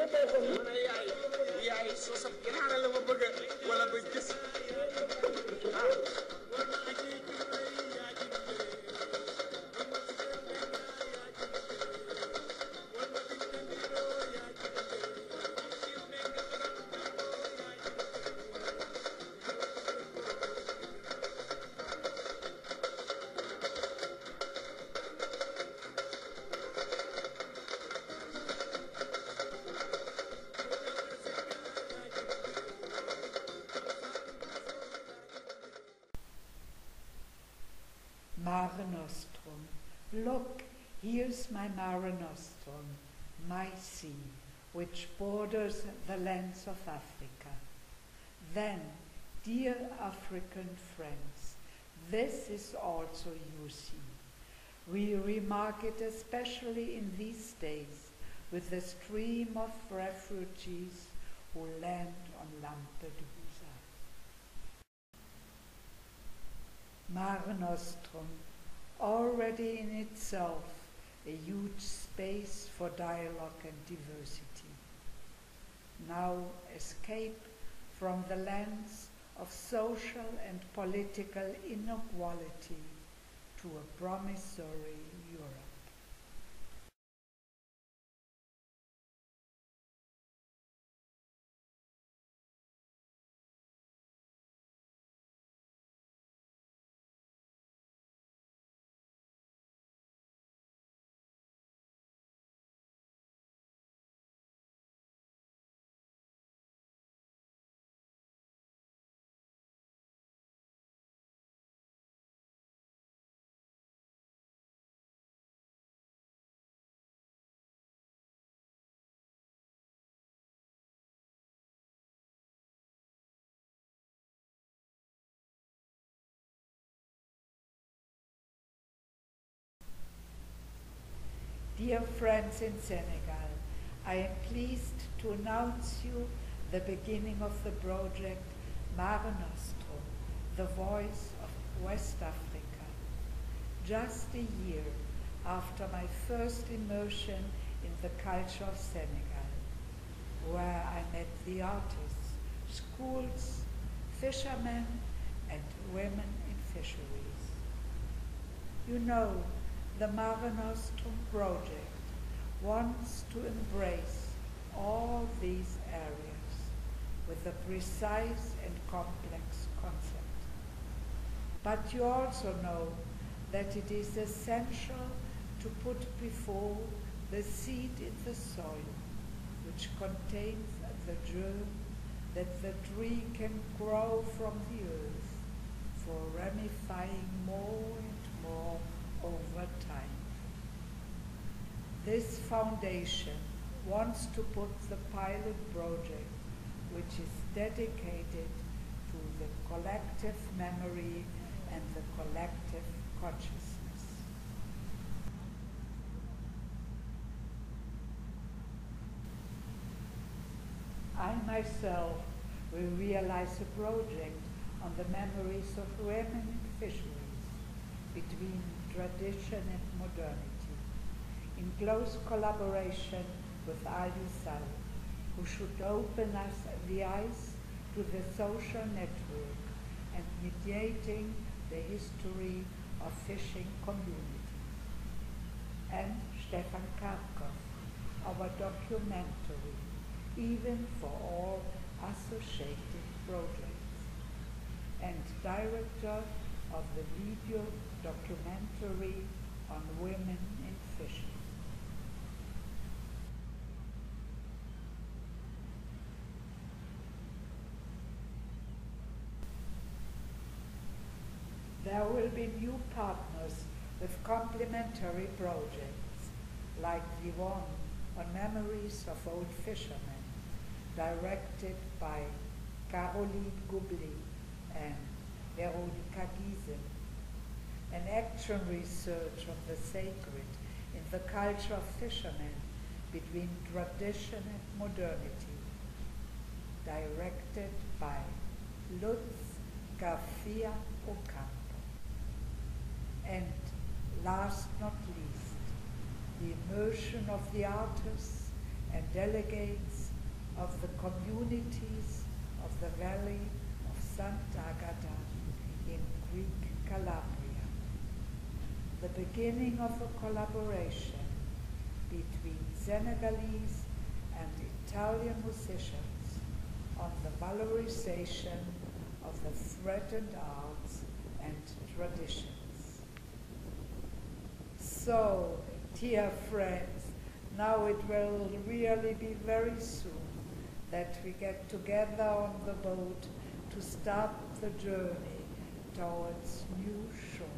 mi ne boppam a yaay yaay soo sa ginaar la ma bëgg wala ba gis. ah Mare Nostrum. Look, here's my Mare Nostrum, my sea, which borders the lands of Africa. Then, dear African friends, this is also your sea. We remark it especially in these days with the stream of refugees who land on Lampedusa. Mare Nostrum, already in itself a huge space for dialogue and diversity. Now escape from the lands of social and political inequality to a promissory Europe. Dear friends in Senegal, I am pleased to announce you the beginning of the project Mare Nostrum, the voice of West Africa. Just a year after my first immersion in the culture of Senegal, where I met the artists, schools, fishermen, and women in fisheries. You know, the Mare Nostrum project wants to embrace all these areas with a precise and complex concept. But you also know that it is essential to put before the seed in the soil, which contains the germ that the tree can grow from the earth for ramifying more and more over time. This foundation wants to put the pilot project, which is dedicated to the collective memory and the collective consciousness. I myself will realize a project on the memories of women in fisheries between tradition and modernity, in close collaboration with Aliou Sall, who should open us the eyes to the social network and mediating the history of fishing communities. And Stefan Karkow, our documentary, even for all associated projects, and director of the video documentary on women in fishing. There will be new partners with complementary projects, like the one on memories of old fishermen, directed by Caroline Goublet and Giesen, an action research on the sacred in the culture of fishermen between tradition and modernity, directed by Lutz Garcia Ocampo. And last not least, the immersion of the artists and delegates of the communities of the valley of Sant'Agata in Greek Calabria. The beginning of a collaboration between Senegalese and Italian musicians on the valorization of the threatened arts and traditions. So, dear friends, now it will really be very soon that we get together on the boat to start the journey towards new shores.